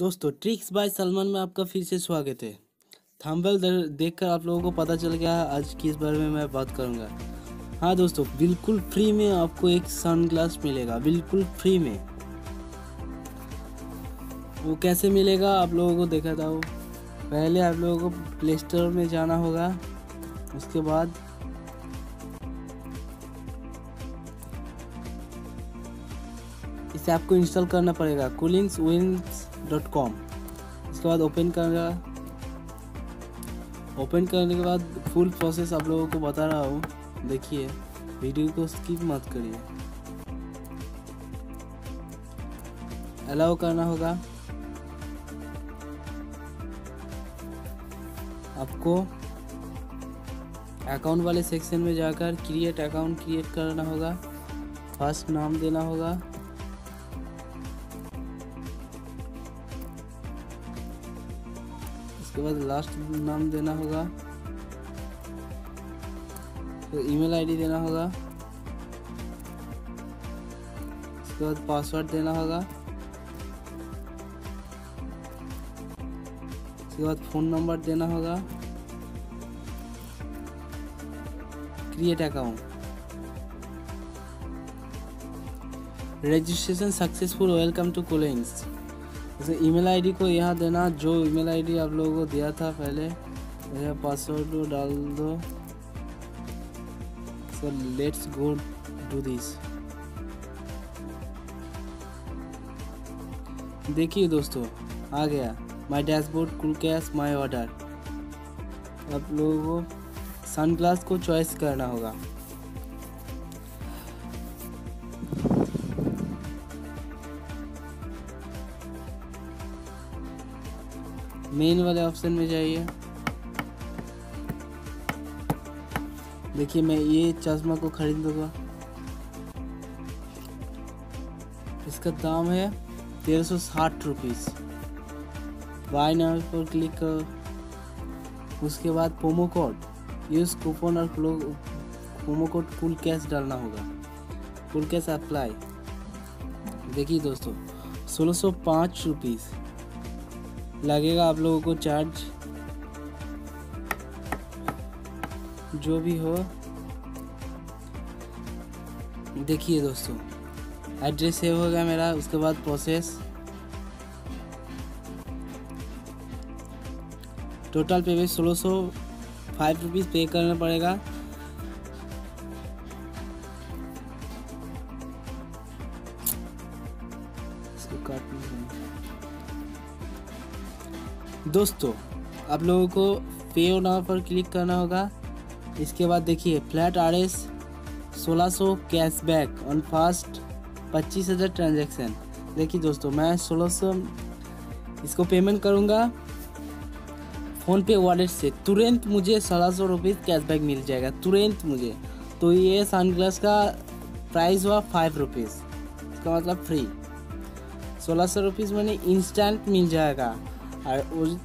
दोस्तों tricks bye Salman में आपका फिर से स्वागत है। थंबनेल देखकर आप लोगों को पता चल गया आज किस बारे में मैं बात करूँगा। हाँ दोस्तों, बिल्कुल फ्री में आपको एक सनग्लास मिलेगा, बिल्कुल फ्री में। वो कैसे मिलेगा आप लोगों को देखा था वो। पहले आप लोगों को प्ले स्टोर में जाना होगा, उसके बाद इसे आपको इंस्टॉल करना पड़ेगा। कूलिंग्स विंस डॉट कॉम इसके बाद ओपन करेगा। ओपन करने के बाद फुल प्रोसेस आप लोगों को बता रहा हूँ। देखिए वीडियो को स्किप मत करिए। अलाउ करना होगा। आपको अकाउंट वाले सेक्शन में जाकर क्रिएट अकाउंट क्रिएट करना होगा। फ़र्स्ट नाम देना होगा। उसके बाद लास्ट नाम देना होगा। तो ईमेल आईडी देना होगा। उसके बाद पासवर्ड देना होगा। उसके बाद फ़ोन नंबर देना होगा। Create account registration successful welcome to Collings जैसे ईमेल आईडी को यहाँ देना, जो ईमेल आईडी आप लोगों को दिया था पहले, यह पासवर्ड डाल दो। So let's go do this देखिए दोस्तों, आ गया। माय डैशबोर्ड कुल कैश माय ऑर्डर आप लोगों को सनग्लास को चॉइस करना होगा। मेन वाले ऑप्शन में जाइए। देखिए मैं ये चश्मा को खरीद खरीदूँगा। इसका दाम है तेरह सौ साठ रुपीज़ बाय नाउ पर क्लिक करो। उसके बाद प्रोमो कोड यूज़ कूपन और प्रोमो कोड फुल कैश डालना होगा। फुल कैश अप्लाई देखिए दोस्तों, सोलह सौ पाँच रुपीज़ लगेगा आप लोगों को चार्ज जो भी हो। देखिए दोस्तों एड्रेस सेव हो गया मेरा, उसके बाद प्रोसेस टोटल पे सोलह सौ फाइव रुपीज़ पे करना पड़ेगा। दोस्तों, आप लोगों को पे नाव पर क्लिक करना होगा। इसके बाद देखिए फ्लैट आर एस सोलह सौ कैशबैक ऑन फास्ट पच्चीस हज़ार ट्रांजेक्शन देखिए दोस्तों, मैं सोलह सौ इसको पेमेंट करूँगा। फ़ोन पे वॉलेट से। तुरंत मुझे सोलह सौ रुपीज़ कैशबैक मिल जाएगा, तुरंत मुझे। तो ये सनग्लास का प्राइस हुआ फाइव रुपीज़ इसका मतलब फ्री सोलह सौ रुपीज़ मैंने इंस्टेंट मिल जाएगा। और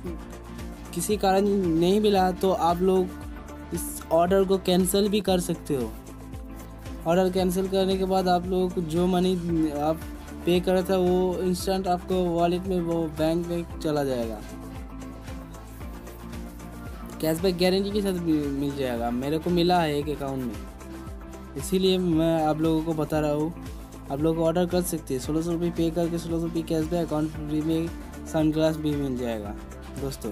किसी कारण नहीं मिला तो आप लोग इस ऑर्डर को कैंसिल भी कर सकते हो। ऑर्डर कैंसिल करने के बाद आप लोग जो मनी आप पे करा था, वो इंस्टेंट आपको वॉलेट में, वो बैंक में चला जाएगा। कैशबैक गारंटी के साथ मिल जाएगा। मेरे को मिला है एक अकाउंट में। इसीलिए मैं आप लोगों को बता रहा हूँ। आप लोग ऑर्डर कर सकते हैं। सोलह सौ रुपये पे करके सोलह सौ रुपये कैशबैक अकाउंट में सनग्लास भी मिल जाएगा दोस्तों।